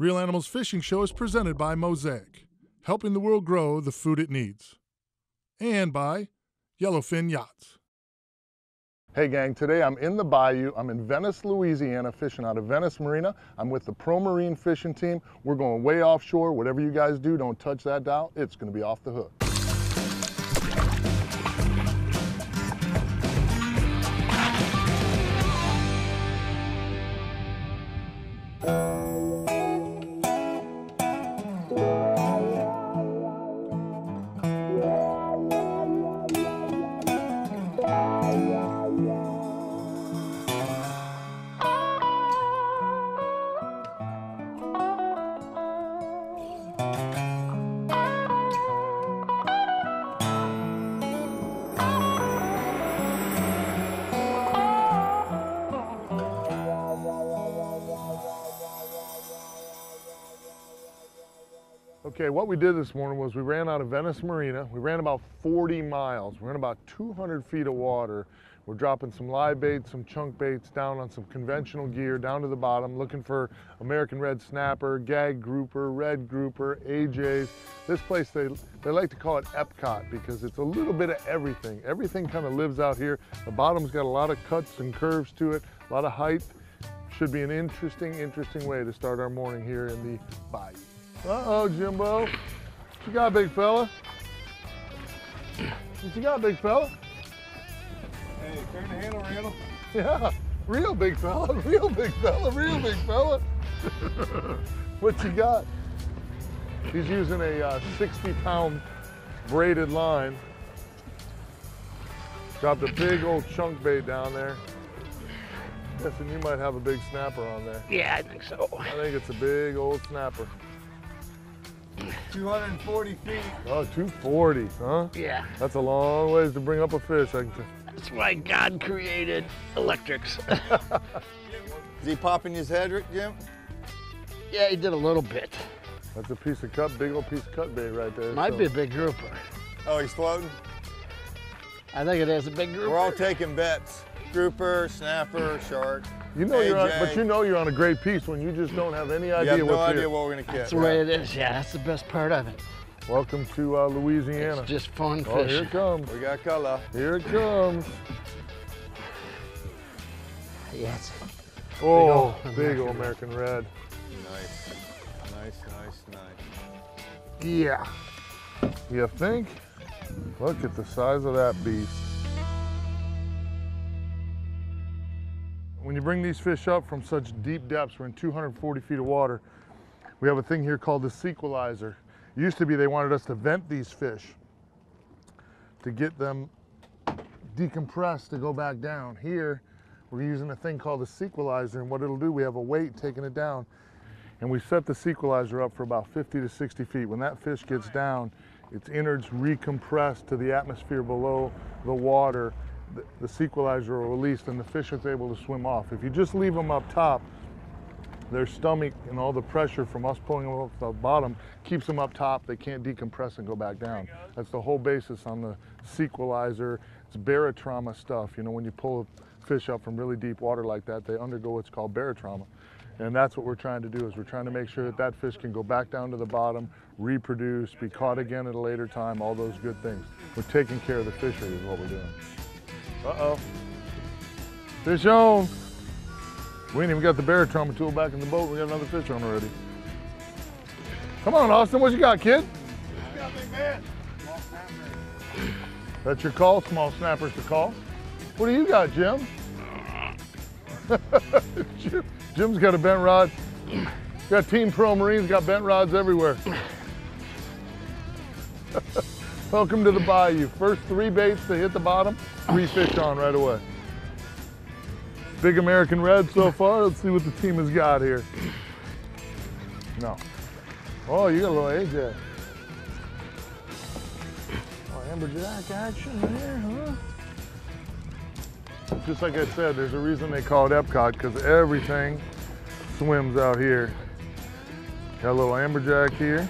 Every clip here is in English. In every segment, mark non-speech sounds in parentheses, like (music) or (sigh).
Reel Animals Fishing Show is presented by Mosaic, helping the world grow the food it needs. And by Yellowfin Yachts. Hey gang, today I'm in the bayou. I'm in Venice, Louisiana, fishing out of Venice Marina. I'm with the Pro Marine fishing team. We're going way offshore. Whatever you guys do, don't touch that dial. It's going to be off the hook. Okay, what we did this morning was we ran out of Venice Marina. We ran about 40 miles. We're in about 200 feet of water. We're dropping some live baits, some chunk baits down on some conventional gear down to the bottom, looking for American red snapper, gag grouper, red grouper, AJs. This place, they, they like to call it Epcot because it's a little bit of everything. Everything kind of lives out here. The bottom's got a lot of cuts and curves to it, a lot of height. Should be an interesting, interesting way to start our morning here in the bayou. Uh-oh, Jimbo. What you got, big fella? What you got, big fella? Hey, turn the handle, Randall. Yeah, real big fella, (laughs) real big fella, real big fella. (laughs) what you got? He's using a uh, 60 pound braided line. Dropped a big old chunk bait down there. Guessing you might have a big snapper on there. Yeah, I think so. I think it's a big old snapper. 240 feet. Oh, 240, huh? Yeah, That's a long ways to bring up a fish. I can that's why God created electrics. (laughs) Is he popping his head, Rick, Jim? yeah, he did a little bit. That's a piece of cut, big old piece of cut bait right there. Might so- be a big grouper. Oh, he's floating? I think it is a big grouper. We're all taking bets. Grouper, snapper, shark. You know you're on, but you know you're on a great piece when you just don't have any idea. You idea have no idea here. what we're gonna catch. that's the way it is. Yeah, that's the best part of it. Welcome to uh, Louisiana. It's just fun oh, here it comes. We got color. Here it comes. Yeah, it's Oh, old big old American red. Nice. Nice, nice, nice. Yeah. You think? Look at the size of that beast. When you bring these fish up from such deep depths, we're in 240 feet of water, we have a thing here called the SeaQualizer. It used to be they wanted us to vent these fish to get them decompressed to go back down. Here, we're using a thing called the SeaQualizer, and what it'll do, we have a weight taking it down, and we set the SeaQualizer up for about 50 to 60 feet. When that fish gets down, its innards recompress to the atmosphere below the water. The, the SeaQualizer will release, and the fish is able to swim off. If you just leave them up top, their stomach and all the pressure from us pulling them off the bottom keeps them up top. They can't decompress and go back down. That's the whole basis on the SeaQualizer. It's barotrauma stuff. You know, when you pull a fish up from really deep water like that, they undergo what's called barotrauma. And that's what we're trying to do is we're trying to make sure that that fish can go back down to the bottom, reproduce, be caught again at a later time, all those good things. We're taking care of the fishery is what we're doing. Uh-oh. Fish on. We ain't even got the barotrauma tool back in the boat. We got another fish on already. Come on, Austin. What you got, kid? That's your call? Small snapper's the call. What do you got, Jim? Jim (laughs) Jim's got a bent rod. Got Team Pro Marines, got bent rods everywhere. Welcome to the bayou. First three baits to hit the bottom, three fish on right away. Big American red so far. Let's see what the team has got here. No. Oh, you got a little AJ. Oh, amberjack action there, huh? Just like I said, there's a reason they call it Epcot because everything swims out here. Got a little amberjack here.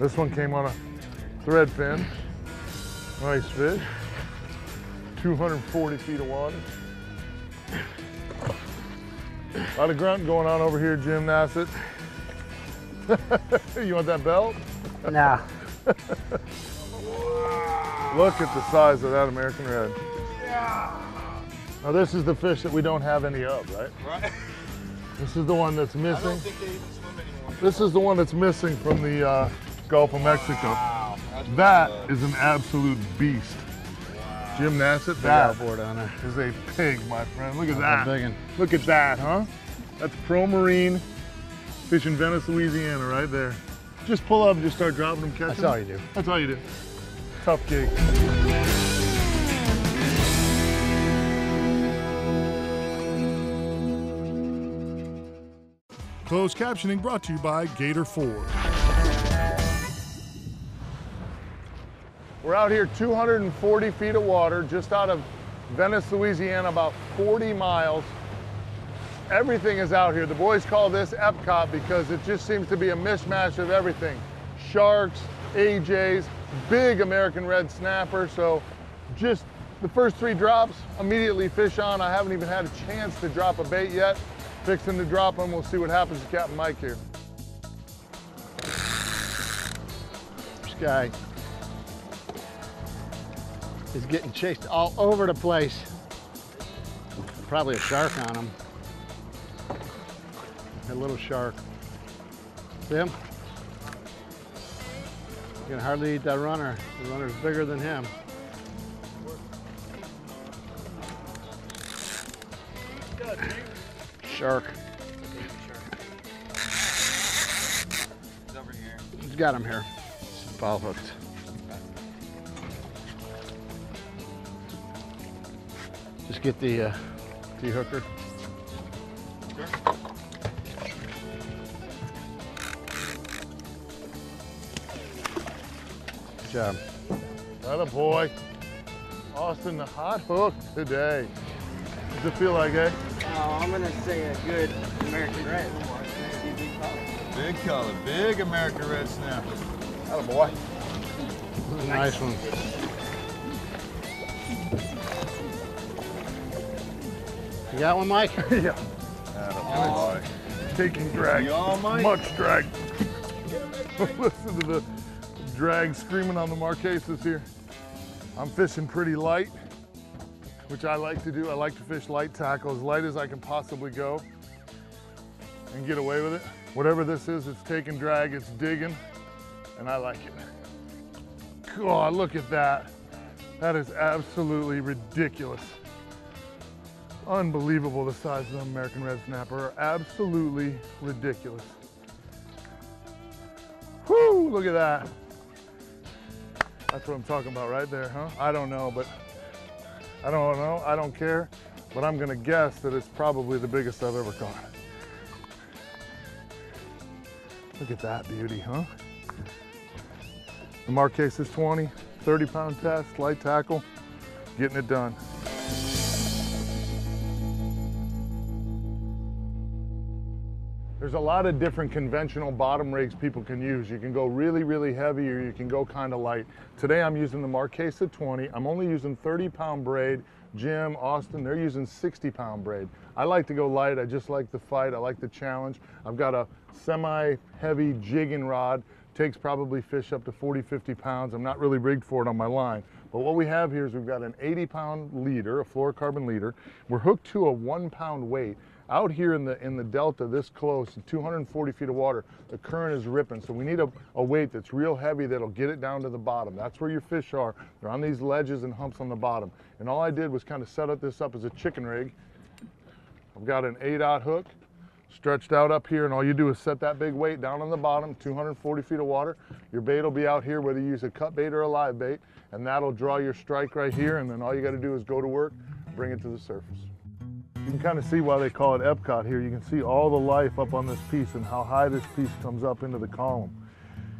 This one came on a thread fin. Nice fish. 240 feet of water. A lot of grunt going on over here, Jim Nassett. (laughs) you want that belt? Nah. (laughs) Look at the size of that American red. Yeah. Now this is the fish that we don't have any of, right? Right. This is the one that's missing. I don't think they even swim anymore. This is the one that's missing from the uh, Gulf of Mexico. Wow. That what is an absolute beast. Jim Nassett, that her. a pig, my friend. Look at That's that. Look at that, huh? That's Pro Marine fishing Venice, Louisiana, right there. Just pull up and just start dropping them, catching That's all you do. That's all you do. Tough gig. Closed captioning brought to you by Gator Ford. We're out here 240 feet of water just out of Venice, Louisiana, about 40 miles. Everything is out here. The boys call this Epcot because it just seems to be a mishmash of everything. Sharks, AJs, big American red snapper. So just the first three drops, immediately fish on. I haven't even had a chance to drop a bait yet. Fixing to drop them. We'll see what happens to Captain Mike here. This guy is getting chased all over the place. Probably a shark on him. A little shark. See him? You can hardly eat that runner. The runner's bigger than him. Shark. He's over here. He's got him here. Ball hooked. Just get the uh, T hooker. Good job. That a boy. Austin, the hot hook today. Does it feel like, eh? Oh, I'm gonna say a good American red. Big color. Big American red snapper. That a boy. Nice one. You got one, Mike? (laughs) yeah. That a boy. Taking drag. Y'all might. Much drag. (laughs) Listen to the drag screaming on the Marquesas here. I'm fishing pretty light, which I like to do. I like to fish light tackle, as light as I can possibly go and get away with it. Whatever this is, it's taking drag, it's digging, and I like it. God, look at that. That is absolutely ridiculous. Unbelievable the size of the American Red Snapper. Absolutely ridiculous. Whoo, look at that. That's what I'm talking about right there, huh? I don't know, but I don't know. I don't care. But I'm gonna guess that it's probably the biggest I've ever caught. Look at that beauty, huh? The Marquesas is 20, 30 pound test, light tackle, getting it done. There's a lot of different conventional bottom rigs people can use. You can go really, really heavy or you can go kind of light. Today I'm using the Marquesa 20. I'm only using 30 pound braid. Jim, Austin, they're using 60 pound braid. I like to go light. I just like the fight. I like the challenge. I've got a semi heavy jigging rod. Takes probably fish up to 40, 50 pounds. I'm not really rigged for it on my line. But what we have here is we've got an 80 pound leader, a fluorocarbon leader. We're hooked to a one pound weight. Out here in the in the delta, this close, 240 feet of water, the current is ripping. So we need a, a weight that's real heavy that'll get it down to the bottom. That's where your fish are. They're on these ledges and humps on the bottom. And all I did was kind of set up this up as a chicken rig. I've got an 8-aught hook stretched out up here, and all you do is set that big weight down on the bottom, 240 feet of water. Your bait will be out here, whether you use a cut bait or a live bait, and that'll draw your strike right here, and then all you got to do is go to work, bring it to the surface. You can kind of see why they call it Epcot here. You can see all the life up on this piece and how high this piece comes up into the column.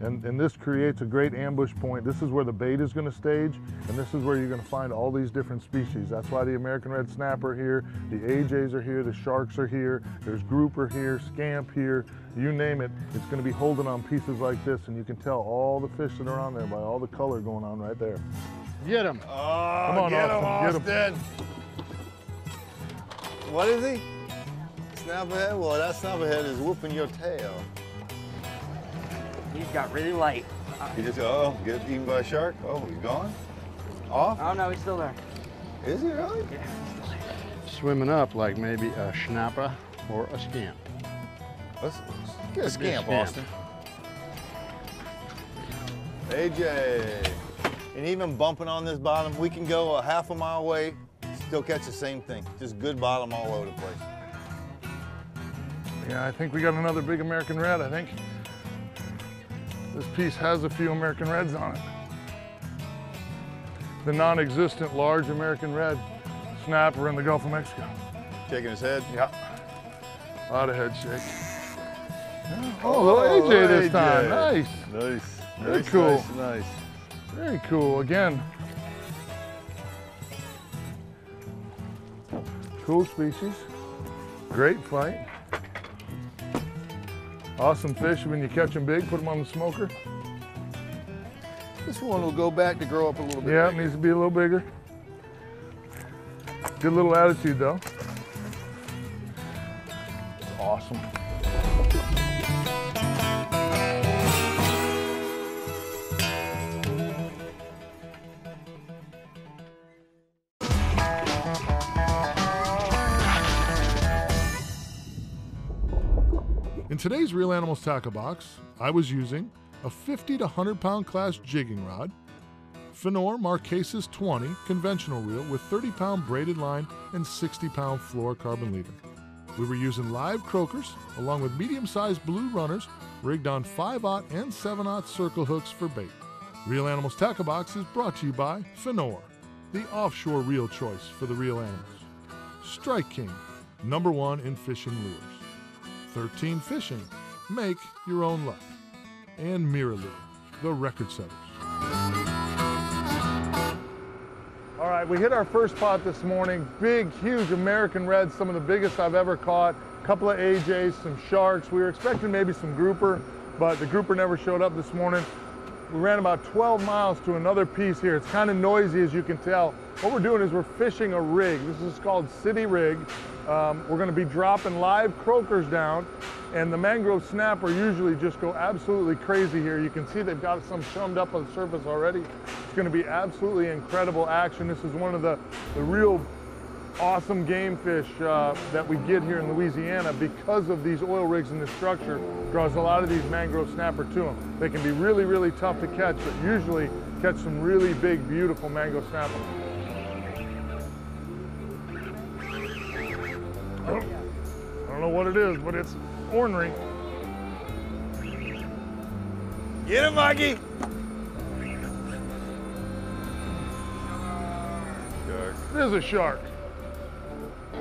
And, and this creates a great ambush point. This is where the bait is going to stage, and this is where you're going to find all these different species. That's why the American red snapper here, the AJs are here, the sharks are here, there's grouper here, scamp here, you name it. It's going to be holding on pieces like this, and you can tell all the fish that are on there by all the color going on right there. Get him. Oh, Come on, get him, Austin, Austin. What is he? snapperhead? Well, that snapperhead is whooping your tail. He's got really light. He just, oh, get eaten by a shark? Oh, he's gone? Off? Oh no, he's still there. Is he really? Yeah. Swimming up like maybe a schnapper or a scamp. Let's, let's get a Could be a scamp, scamp. Austin. AJ. And even bumping on this bottom, we can go a half a mile away, still catch the same thing. Just good bottom all over the place. Yeah, I think we got another big American red, I think. This piece has a few American reds on it. The non-existent large American red snapper in the Gulf of Mexico. Shaking his head. Yeah. A lot of head shake. Yeah. Oh, little AJ oh, this time. Nice. Nice. Very nice, cool. Nice, nice. Very cool. Again. Cool species. Great fight. Awesome fish when you catch them big, put them on the smoker. This one will go back to grow up a little bit. Yeah, it needs to be a little bigger. Good little attitude though. It's awesome. In today's Reel Animals Tackle Box, I was using a 50 to 100 pound class jigging rod, Fin-Nor Marquesas 20 conventional reel with 30 pound braided line and 60 pound fluorocarbon leader. We were using live croakers along with medium sized blue runners rigged on 5 and 7 circle hooks for bait. Reel Animals Tackle Box is brought to you by Fin-Nor, the offshore reel choice for the real animals. Strike King, number one in fishing lures. 13 Fishing, make your own luck. And MirrOlure, the record setters. All right, we hit our first pot this morning. Big, huge American reds, some of the biggest I've ever caught. A couple of AJs, some sharks. We were expecting maybe some grouper, but the grouper never showed up this morning. We ran about 12 miles to another piece here. It's kind of noisy as you can tell. What we're doing is we're fishing a rig. This is called City Rig. Um, we're gonna be dropping live croakers down and the mangrove snapper usually just go absolutely crazy here. You can see they've got some chummed up on the surface already. It's gonna be absolutely incredible action. This is one of the, the real awesome game fish uh, that we get here in Louisiana because of these oil rigs and this structure draws a lot of these mangrove snapper to them. They can be really, really tough to catch, but usually catch some really big, beautiful mangrove snapper. What it is, but it's ornery. Get him, Mikey. Shark. Is a shark. (laughs)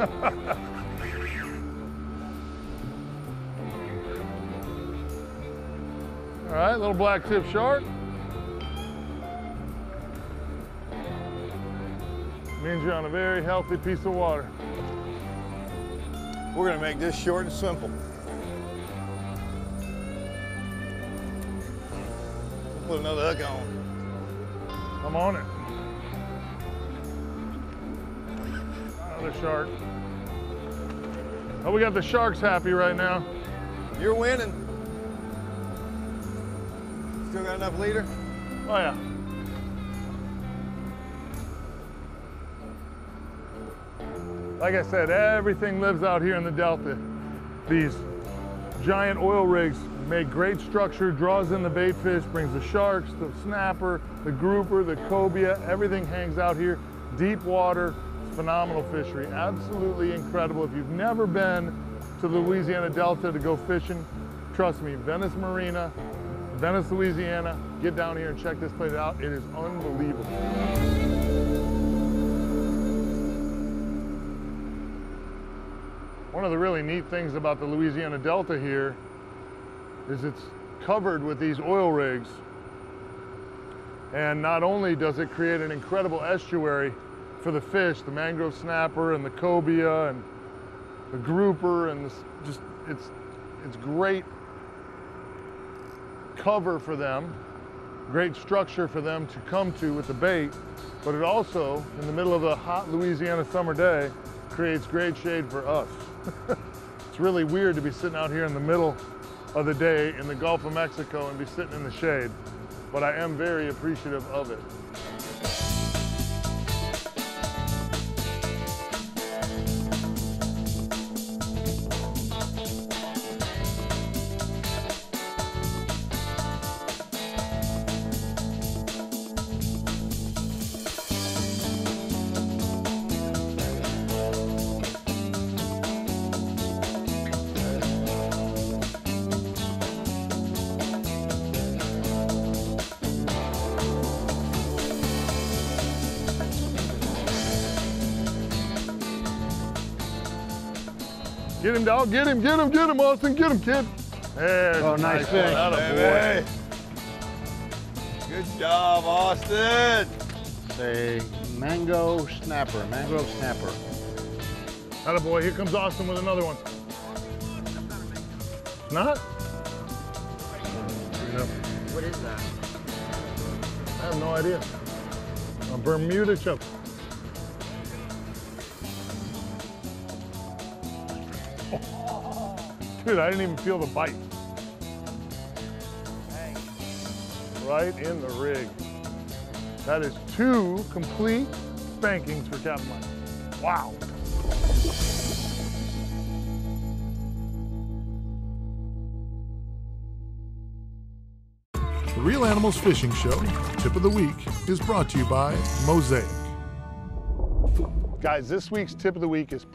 All right, little black tip shark. Means you're on a very healthy piece of water. We're gonna make this short and simple. Put another hook on. I'm on it. Another shark. Oh, we got the sharks happy right now. You're winning. Still got enough leader? Oh yeah. Like I said, everything lives out here in the Delta. These giant oil rigs make great structure, draws in the bait fish, brings the sharks, the snapper, the grouper, the cobia, everything hangs out here. Deep water, phenomenal fishery, absolutely incredible. If you've never been to the Louisiana Delta to go fishing, trust me, Venice Marina, Venice, Louisiana, get down here and check this place out. It is unbelievable. One of the really neat things about the Louisiana Delta here is it's covered with these oil rigs. And not only does it create an incredible estuary for the fish, the mangrove snapper and the cobia and the grouper and just it's it's great cover for them, great structure for them to come to with the bait, but it also, in the middle of a hot Louisiana summer day, creates great shade for us. (laughs) It's really weird to be sitting out here in the middle of the day in the Gulf of Mexico and be sitting in the shade, but I am very appreciative of it. Get him, dog. Get him, get him, get him, Austin. Get him, kid. There's Oh, nice fish. one. Atta Hey, boy. Good job, Austin. A mango snapper, mangrove snapper. Atta boy. Here comes Austin with another one. Not? Good. What is that? I have no idea. A Bermuda choke. Dude, I didn't even feel the bite. Right in the rig. That is two complete spankings for Captain Mike. Wow. The Reel Animals Fishing Show, Tip of the Week, is brought to you by Mosaic. Guys, this week's tip of the week is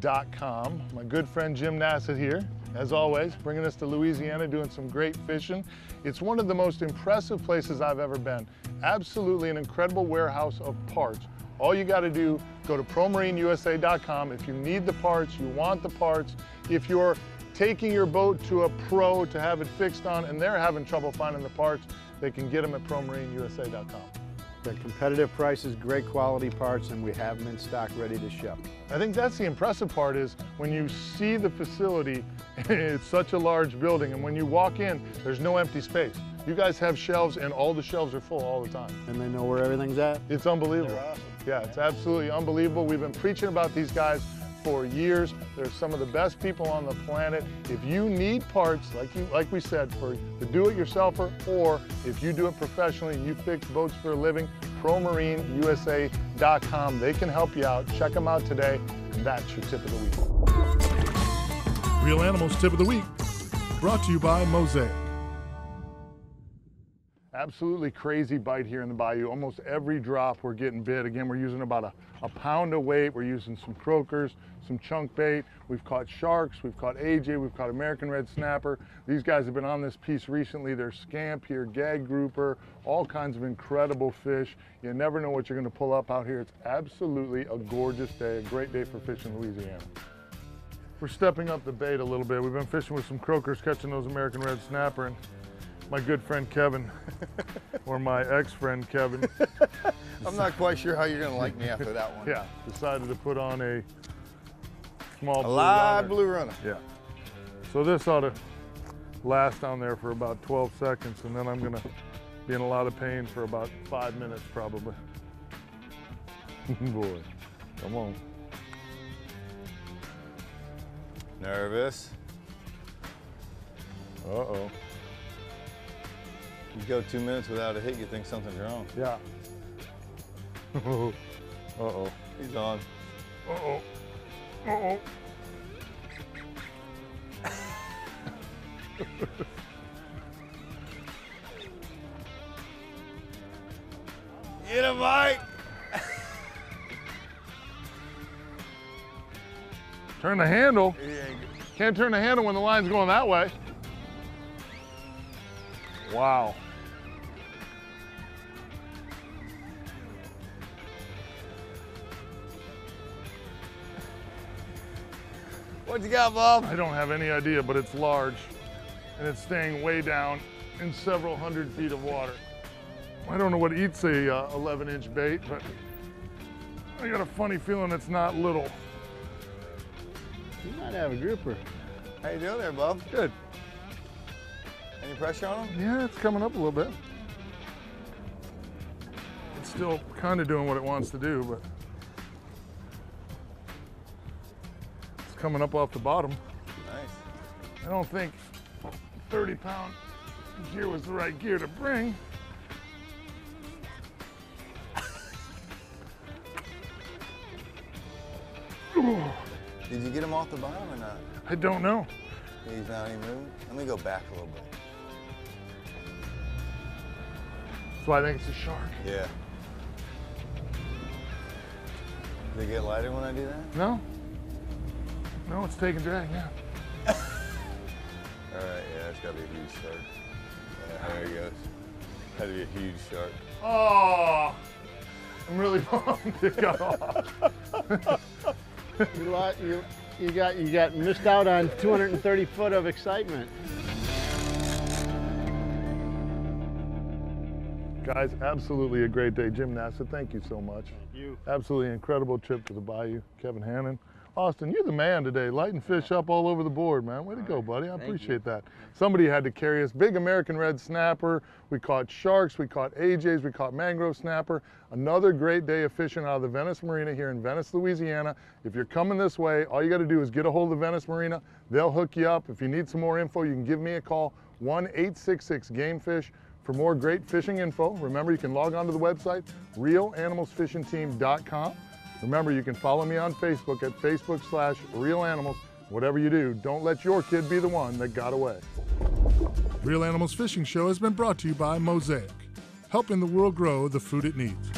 ProMarineUSA.com. My good friend Jim Nassett here, as always, bringing us to Louisiana, doing some great fishing. It's one of the most impressive places I've ever been. Absolutely an incredible warehouse of parts. All you got to do, go to ProMarineUSA.com. If you need the parts, you want the parts, if you're taking your boat to a pro to have it fixed on and they're having trouble finding the parts, they can get them at ProMarineUSA.com. They're competitive prices, great quality parts, and we have them in stock ready to ship. I think that's the impressive part is when you see the facility, (laughs) it's such a large building, and when you walk in, there's no empty space. You guys have shelves, and all the shelves are full all the time. And they know where everything's at. It's unbelievable. Yeah, it's absolutely unbelievable. We've been preaching about these guys for years. They're some of the best people on the planet. If you need parts, like you, like we said, for the do-it-yourselfer, or if you do it professionally, you fix boats for a living, ProMarineUSA.com. They can help you out. Check them out today, and that's your tip of the week. Reel Animals Tip of the Week, brought to you by Mosaic. Absolutely crazy bite here in the bayou. Almost every drop we're getting bit. Again, we're using about a, a pound of weight. We're using some croakers, some chunk bait. We've caught sharks, we've caught AJ, we've caught American red snapper. These guys have been on this piece recently. They're scamp here, gag grouper, all kinds of incredible fish. You never know what you're gonna pull up out here. It's absolutely a gorgeous day, a great day for fishing Louisiana. We're stepping up the bait a little bit. We've been fishing with some croakers, catching those American red snapper, and my good friend Kevin, (laughs) or my ex-friend Kevin, (laughs) I'm not quite sure how you're gonna like me after that one. yeah, decided to put on a small A blue live runner. blue runner. Yeah. So this ought to last down there for about 12 seconds, and then I'm gonna be in a lot of pain for about five minutes probably. (laughs) Boy, come on. Nervous. Uh-oh. You go two minutes without a hit, you think something's wrong. Yeah. (laughs) Uh-oh. He's on. Uh-oh. Uh-oh. (laughs) Get him, Mike! Turn the handle. He ain't good. Can't turn the handle when the line's going that way. Wow. What you got, Bob? I don't have any idea, but it's large and it's staying way down in several hundred feet of water. I don't know what eats a uh, 11 inch bait, but I got a funny feeling it's not little. You might have a grouper. How you doing there, Bob? Good. Any pressure on him? Yeah, it's coming up a little bit. It's still kind of doing what it wants to do, but coming up off the bottom. Nice. I don't think 30 pound gear was the right gear to bring. Did you get him off the bottom or not? I don't know. He's not even moving. Let me go back a little bit. That's why I think it's a shark. Yeah. Did it get lighter when I do that? No? No, it's taking drag, yeah. (laughs) All right, yeah, that's gotta be a huge shark. Yeah, there he goes. Had to be a huge shark. Oh, I'm really bummed it got off. You, lot, you, you got you got missed out on 230 foot of excitement. Guys, absolutely a great day. Jim Nassa, thank you so much. Thank you. Absolutely incredible trip to the bayou. Kevin Hannon. Austin, you're the man today, lighting fish up all over the board, man. Way to go, buddy. I appreciate that. Somebody had to carry us. Big American red snapper. We caught sharks. We caught AJs. We caught mangrove snapper. Another great day of fishing out of the Venice Marina here in Venice, Louisiana. If you're coming this way, all you got to do is get a hold of the Venice Marina. They'll hook you up. If you need some more info, you can give me a call 1 866 Gamefish. For more great fishing info, remember you can log on to the website realanimalsfishingteam.com. Remember, you can follow me on Facebook at Facebook slash Reel Animals. Whatever you do, don't let your kid be the one that got away. Reel Animals Fishing Show has been brought to you by Mosaic, helping the world grow the food it needs.